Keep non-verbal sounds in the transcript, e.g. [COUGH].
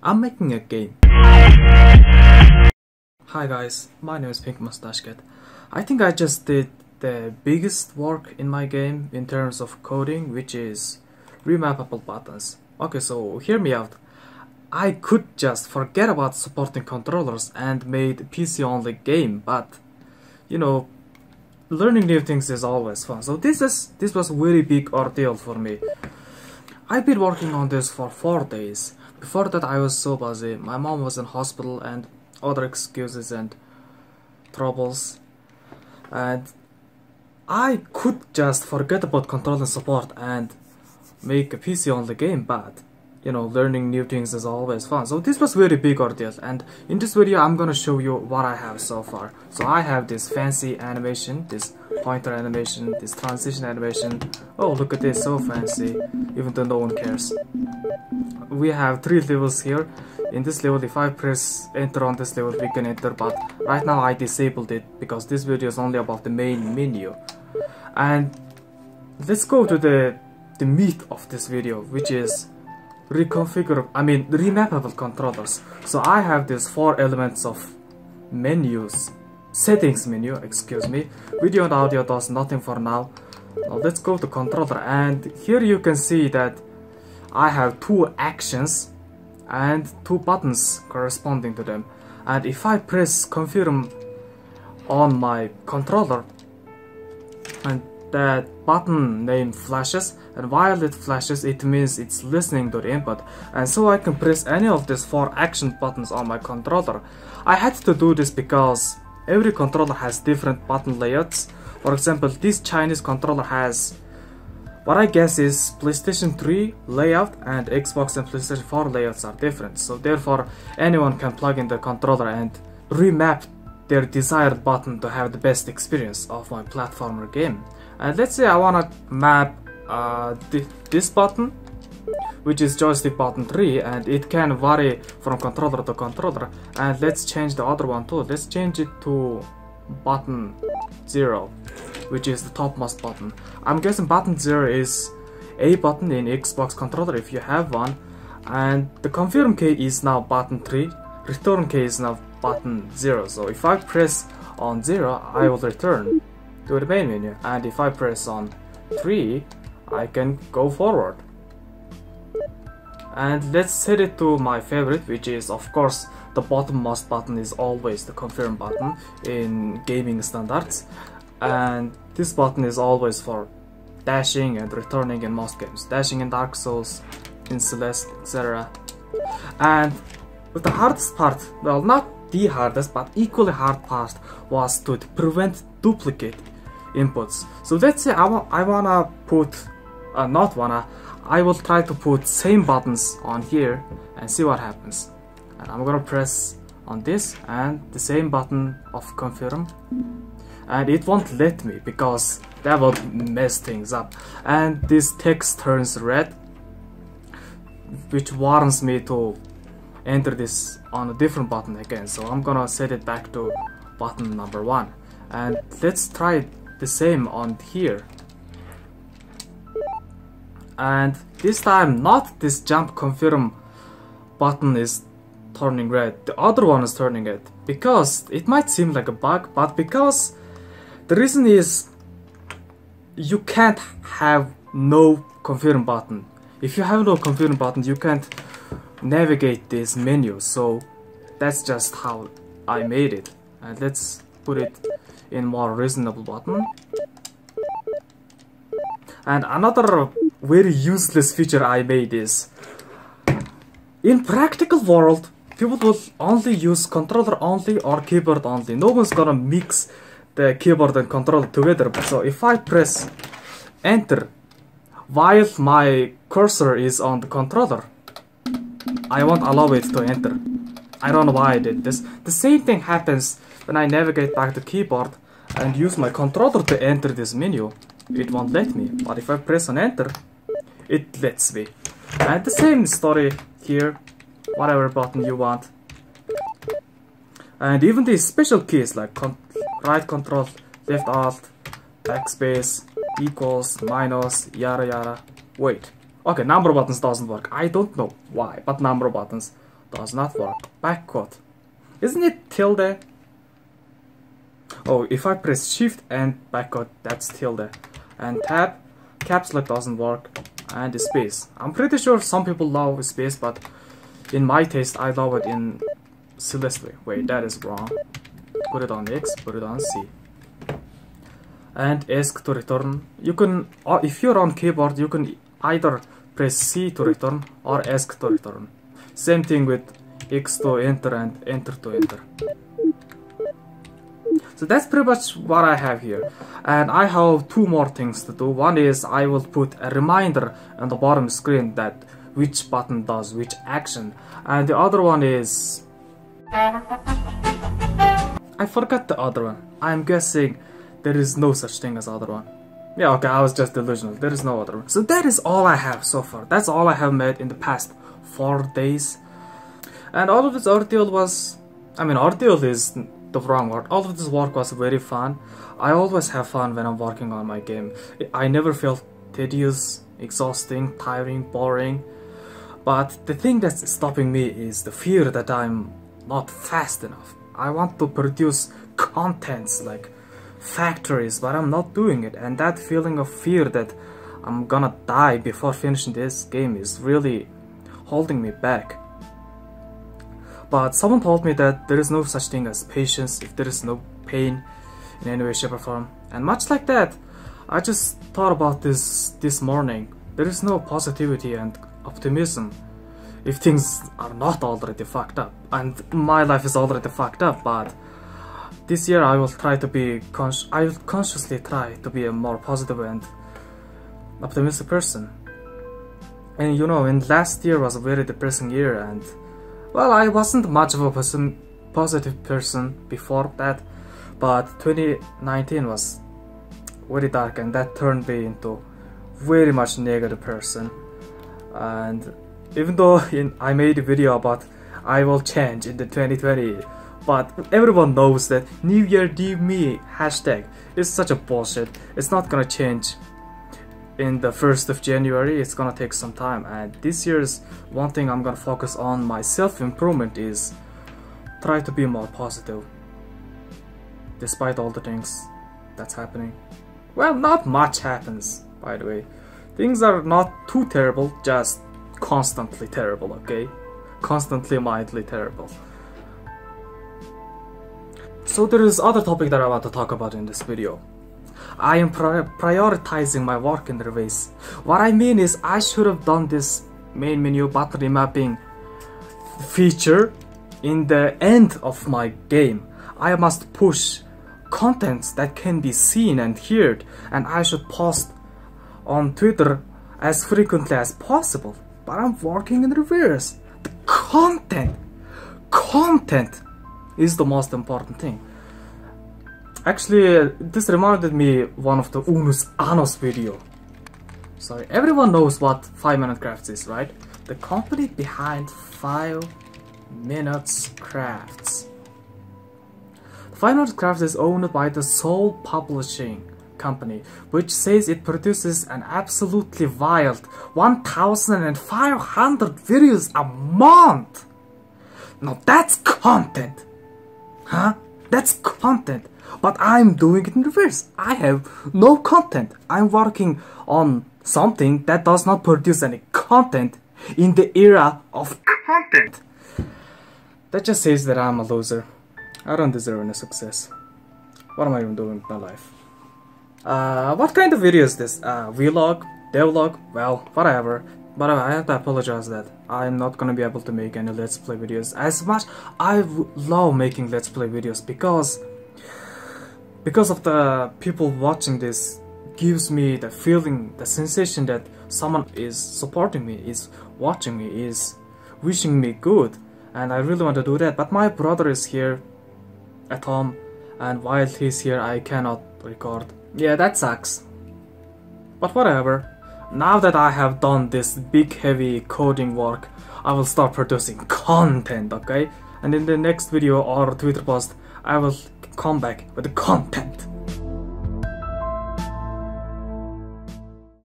I'm making a game. Hi guys, my name is Pink Mustache Cat. I think I just did the biggest work in my game in terms of coding, which is remappable buttons. Okay, so hear me out. I could just forget about supporting controllers and made PC only game, but you know, learning new things is always fun. So this is this was a very big ordeal for me. I've been working on this for four days. Before that I was so busy. My mom was in hospital and other excuses and troubles. And I could just forget about control and support and make a PC only game, but you know, learning new things is always fun. So this was very big ordeal and in this video I'm gonna show you what I have so far. So I have this fancy animation, this pointer animation, this transition animation. Oh look at this, so fancy, even though no one cares. We have three levels here. In this level, if I press enter on this level, we can enter, but right now I disabled it because this video is only about the main menu. And let's go to the the meat of this video, which is reconfigure, I mean remappable controllers. So I have these four elements of menus, settings menu, excuse me. Video and audio does nothing for now. now. Let's go to controller and here you can see that I have two actions and two buttons corresponding to them. And if I press confirm on my controller and that button name flashes and while it flashes it means it's listening to the input and so I can press any of these four action buttons on my controller. I had to do this because every controller has different button layouts. For example this Chinese controller has what I guess is PlayStation 3 layout and Xbox and PlayStation 4 layouts are different so therefore anyone can plug in the controller and remap their desired button to have the best experience of my platformer game. And let's say I wanna map uh, th this button, which is joystick button 3, and it can vary from controller to controller. And let's change the other one too. Let's change it to button 0, which is the topmost button. I'm guessing button 0 is a button in Xbox controller if you have one. And the confirm key is now button 3, return key is now button 0. So if I press on 0, I will return to the main menu and if I press on 3 I can go forward. And let's set it to my favorite which is of course the bottommost button is always the confirm button in gaming standards. And this button is always for dashing and returning in most games. Dashing in Dark Souls in Celeste etc and the hardest part well not the hardest but equally hard part was to prevent duplicate inputs. So let's say I, wa I wanna put, uh, not wanna, I will try to put same buttons on here and see what happens. And I'm gonna press on this and the same button of confirm and it won't let me because that will mess things up and this text turns red which warns me to enter this on a different button again so I'm gonna set it back to button number one and let's try the same on here. And this time not this jump confirm button is turning red. The other one is turning red. Because it might seem like a bug but because the reason is you can't have no confirm button. If you have no confirm button you can't navigate this menu. So that's just how I made it. And let's put it in more reasonable button. And another very useless feature I made is in practical world people will only use controller only or keyboard only. No one's gonna mix the keyboard and controller together. So if I press enter while my cursor is on the controller, I won't allow it to enter. I don't know why I did this. The same thing happens when I navigate back to keyboard and use my controller to enter this menu, it won't let me. But if I press on enter, it lets me. And the same story here, whatever button you want. And even these special keys like con right control, left alt, backspace, equals, minus, yada yada. Wait. Okay, number buttons doesn't work. I don't know why, but number buttons does not work. Backquote. Isn't it tilde? Oh, if I press shift and backquote, that's tilde. And tab, caps lock doesn't work. And space. I'm pretty sure some people love space, but in my taste, I love it in Celeste. Wait, that is wrong. Put it on X, put it on C. And Esc to return. You can, if you're on keyboard, you can either press C to return or Esc to return. Same thing with X to enter and enter to enter. So that's pretty much what I have here. And I have two more things to do. One is I will put a reminder on the bottom screen that which button does which action. And the other one is... I forgot the other one. I'm guessing there is no such thing as other one. Yeah, okay, I was just delusional. There is no other one. So that is all I have so far. That's all I have made in the past four days. And all of this ordeal was... I mean, ordeal is the wrong word. All of this work was very fun. I always have fun when I'm working on my game. I never felt tedious, exhausting, tiring, boring. But the thing that's stopping me is the fear that I'm not fast enough. I want to produce contents like factories, but I'm not doing it. And that feeling of fear that I'm gonna die before finishing this game is really holding me back. But someone told me that there is no such thing as patience if there is no pain in any way, shape or form. And much like that, I just thought about this this morning. There is no positivity and optimism if things are not already fucked up. And my life is already fucked up, but this year I will try to be I will consciously try to be a more positive and optimistic person. And you know, and last year was a very depressing year and well, I wasn't much of a person, positive person before that, but 2019 was very dark and that turned me into very much negative person. And even though [LAUGHS] in, I made a video about I will change in the 2020, but everyone knows that New Year New Me hashtag is such a bullshit. It's not gonna change in the 1st of January it's gonna take some time. And this year's one thing I'm gonna focus on my self-improvement is try to be more positive despite all the things that's happening. Well not much happens by the way. Things are not too terrible just constantly terrible okay? Constantly mildly terrible. So there is other topic that I want to talk about in this video I am pri prioritizing my work in reverse. What I mean is I should have done this main menu battery mapping feature in the end of my game. I must push contents that can be seen and heard and I should post on Twitter as frequently as possible. But I'm working in reverse. The content, content is the most important thing. Actually, uh, this reminded me one of the Unus Annus video. Sorry, everyone knows what 5 Minute Crafts is, right? The company behind 5 Minutes Crafts. 5 Minutes Crafts is owned by the Soul Publishing company, which says it produces an absolutely wild 1,500 videos a month! Now that's content! Huh? That's content! But I'm doing it in reverse. I have no content. I'm working on something that does not produce any content in the era of content. That just says that I'm a loser. I don't deserve any success. What am I even doing with my life? Uh, what kind of video is this? Uh, vlog? Devlog? Well, whatever. But I have to apologize that I'm not gonna be able to make any let's play videos as much I love making let's play videos because because of the people watching this gives me the feeling, the sensation that someone is supporting me, is watching me, is wishing me good. And I really want to do that. But my brother is here at home and while he's here I cannot record. Yeah, that sucks. But whatever. Now that I have done this big heavy coding work, I will start producing [LAUGHS] content, okay? And in the next video or Twitter post, I will come back with the content.